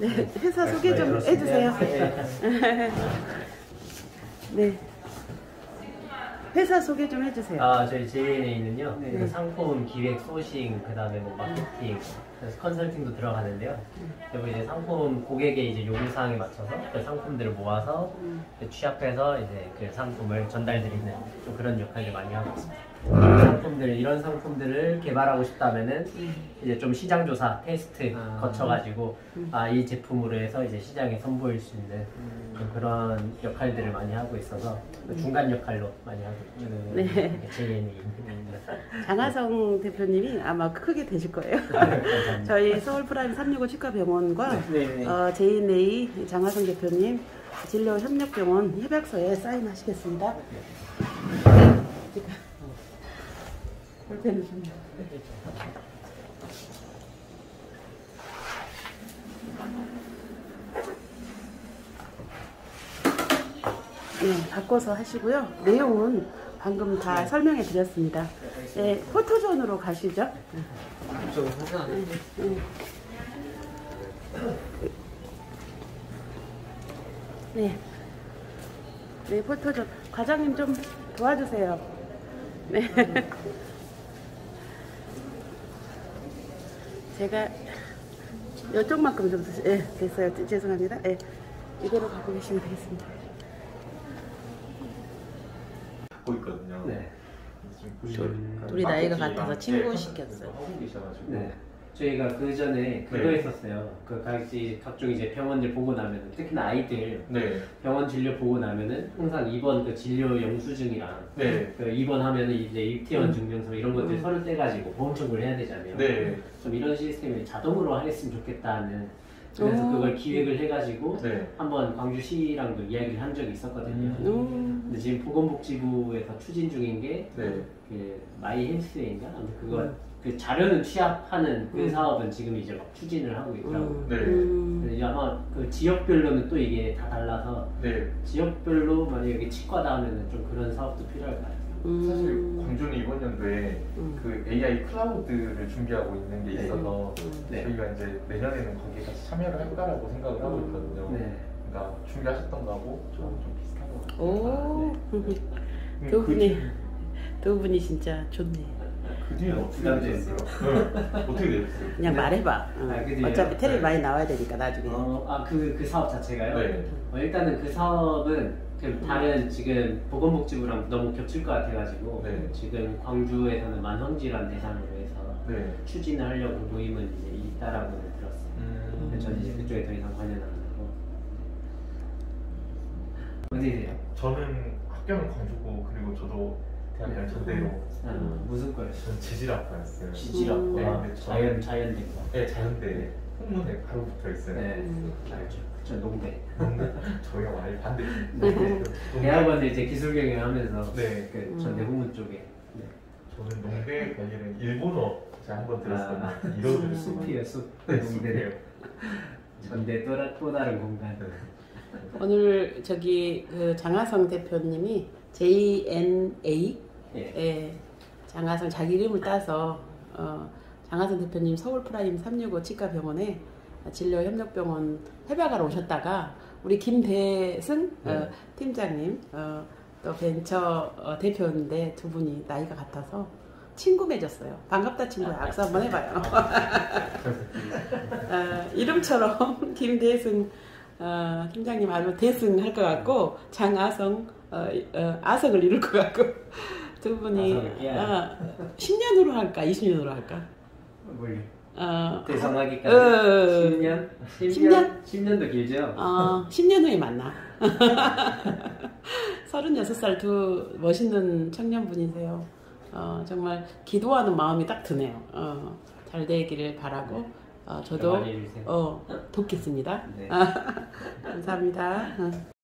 네, 회사 소개 좀 해주세요. 네. 회사 소개 좀 해주세요. 아, 저희 JNA는요, 네. 그 상품 기획, 소싱, 그 다음에 뭐 마케팅, 그래서 컨설팅도 들어가는데요. 그리고 이제 상품 고객의 이제 요구사항에 맞춰서 그 상품들을 모아서 음. 그 취합해서 이제 그 상품을 전달드리는 좀 그런 역할을 많이 하고 있습니다. 상품들 이런 상품들을 개발하고 싶다면은 이제 좀 시장 조사 테스트 아. 거쳐가지고 음. 아이 제품으로 해서 이제 시장에 선보일 수 있는 좀 그런 역할들을 많이 하고 있어서 그 중간 역할로 많이 하고 있는 네. J&A입니다. 장아성 대표님이 아마 크게 되실 거예요. 감사합니다. 저희 서울 프라임 365 치과병원과 네. 어, J&A 장아성 대표님 진료 협력병원 협약서에 사인하시겠습니다. 좀. 네, 바꿔서 하시고요. 내용은 방금 다 설명해 드렸습니다. 네, 포토존으로 가시죠. 네. 네, 포토존. 과장님 좀 도와주세요. 네. 제가 이쪽만큼 좀 쓰시, 예, 됐어요. 죄- 죄송합니다. 예. 이대로 갖고 계시면 되겠습니다. 갖고 있거든요. 네. 보시면 둘이 나이가 같아서 친구 네, 시켰어요. 하고 계셔가지고 네. 저희가 그 전에 그거 네. 했었어요. 그 각지 각종 이제 병원들 보고 나면 특히나 아이들 네. 병원 진료 보고 나면은 항상 입원 그 진료 영수증이랑 네. 그 입원하면은 이제 입퇴원 음. 증명서 이런 것들 음. 서류 떼가지고 보험 청구를 해야 되잖아요. 네. 좀 이런 시스템을 자동으로 했으면 좋겠다는 그래서 오. 그걸 기획을 해가지고 네. 한번 광주시랑도 이야기를 한 적이 있었거든요. 음. 근데 지금 보건복지부에서 추진 중인 게 네. 그 My Health인가 아무튼 그거 음. 그 자료는 취합하는 그 음. 사업은 지금 이제 막 추진을 하고 있더라고요. 음. 네. 음. 아마 그 지역별로는 또 이게 다 달라서 네. 지역별로 만약에 치과다 하면은 좀 그런 사업도 필요할 것 같아요. 사실 음. 광주는 이번 연도에 음. 그 AI 클라우드를 준비하고 있는 게 네. 있어서 네. 저희가 이제 내년에는 거기에 같이 참여를 할까라고 생각을 하고 있거든요. 네. 그러니까 준비하셨던 거하고 좀, 좀 비슷한 것 같아요. 오. 음, 두그 분이 뒤- 두 분이 진짜 좋네. 그 뒤에는 어떻게 부담됐어요. 되셨어요? 네. 어떻게 되셨어요? 그냥 네. 말해봐. 응. 아? 어차피 텔레 네. 많이 나와야 되니까 나중에. 어, 아, 그, 그 사업 자체가요? 네. 어, 일단은 그 사업은 그 다른 지금 보건복지부랑 너무 겹칠 것 같아가지고 네. 지금 광주에서는 만성질환 대상으로 해서 네. 추진을 하려고 모임은 이제 있다라고는 들었어요. 음. 근데 저는 이제 그쪽에 더 이상 관여는 안 하고 어디세요? 저는 학교는 광주고 그리고 저도 대학교는 전대로 아, 무슨? 저는 지질학과였어요. 지질학 음. 네, 아, 근데 저는- 자연 자연된 거. 네, 자연대 홍문에 바로 붙어 있어요. 네, 음. 알죠. 저 농대. 근데 저희가 많이 반대. 네. 대학원도 이제 기술 경영하면서 네. 그 음. 전대 후문 쪽에 네. 저는 농대 관련된 일본어 제가 한번 아, 들었었는데 이러들 숲이에요 숲. 네, 농대래요. 숲이에요. 전대 또, 다- 또 다른 공간. 네. 오늘 저기 그 장하성 대표님이 JNA 예. 예, 장하성 자기 이름을 따서 어, 장하성 대표님 서울 프라임 365 치과병원에 진료협력병원 협약하러 오셨다가 우리 김대승 어, 네. 팀장님 어, 또 벤처 어, 대표인데 두 분이 나이가 같아서 친구 맺었어요. 반갑다 친구야. 악수 한번 해봐요. 어, 이름처럼 김대승 어, 팀장님 아주 대승 할 것 같고 장아성 어, 어, 아성을 이룰 것 같고 두 분이 아성, 예. 어, 10년으로 할까 20년으로 할까? 뭘 어, 대성하기까지 어, 10년? 10년? 10년? 10년 도 길죠? 어, 10년 후에 만나. 36살 두 멋있는 청년분이세요. 어, 정말 기도하는 마음이 딱 드네요. 어, 잘 되기를 바라고 어, 저도 해주세요. 어, 돕겠습니다. 네. 감사합니다. 어.